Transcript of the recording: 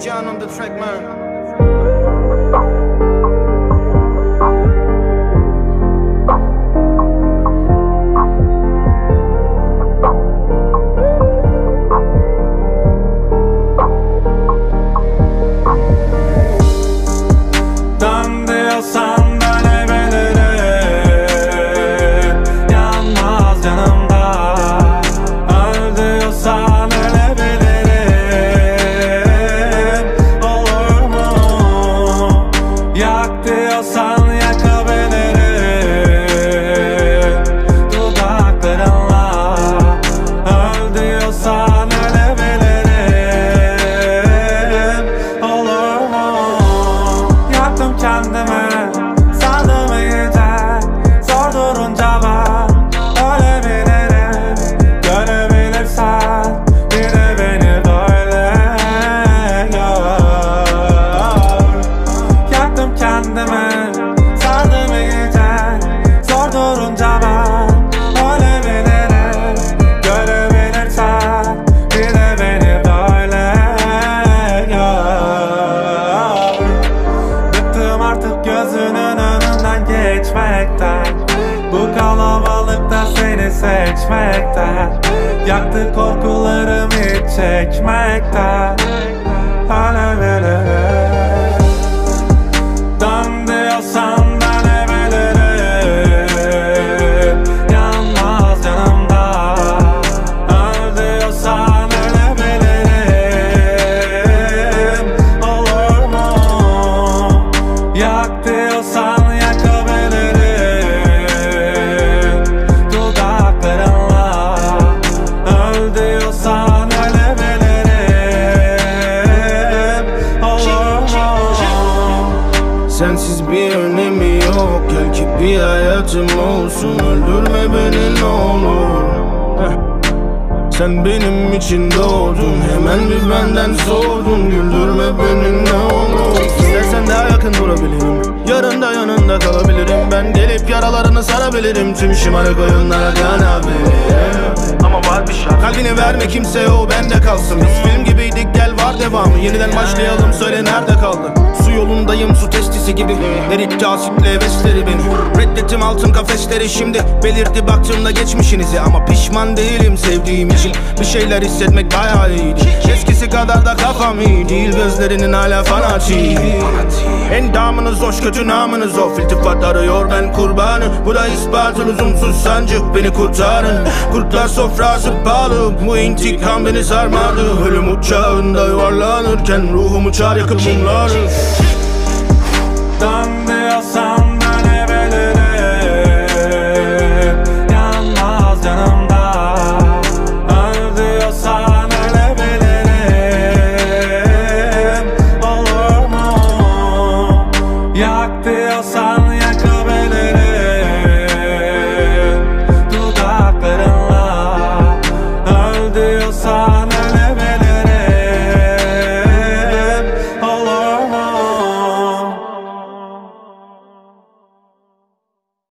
John on the track, man. Donde os geçmekten Bu kalabalıkta seni seçmekten. Yaktı korkularım hiç çekmekten. Ölebilirim Dön diyorsan dönebilirim Yanmaz yanımda. Öl diyorsan ölebilirim Olur mu? Yak diyorsan Öl diyorsan ölebilirim Olur mu? Sensiz bir önemi yok. Gel ki bir hayatım olsun. Öldürme beni ne olur. Sen benim için doğdun. Hemen bir benden soğudun? Güldürme beni ne olur. İstersen daha yakın durabilirim. Yarın da yanında kalabilirim. Ben gelip yaralarını sarabilirim. Tüm şımarık oyunlara kanabilirim verme kimseye o bende kalsın. Biz film gibiydik gel var devamı. Yeniden başlayalım söyle nerede kaldın? Su yolundayım su testisi gibi. Eritti asitle hevesleri beni. Reddettim altın kafesleri şimdi Belirdi baktığımda geçmişinizi. Ama pişman değilim sevdiğim için. Bir şeyler hissetmek bayağı iyiydi Eskisi kadar da kafam iyi değil Gözlerinin hala fanatik Endamınız hoş kötü namınız o. İltifat arıyor ben kurbanı Bu da ispatı lüzumsuz sancı Beni kurtarın. Kurtlar sofrası pahalı Bu intikam beni sarmadı. Ölüm uçağında yuvarlanırken Ruhum uçar yakıp mumları Dön diyorsan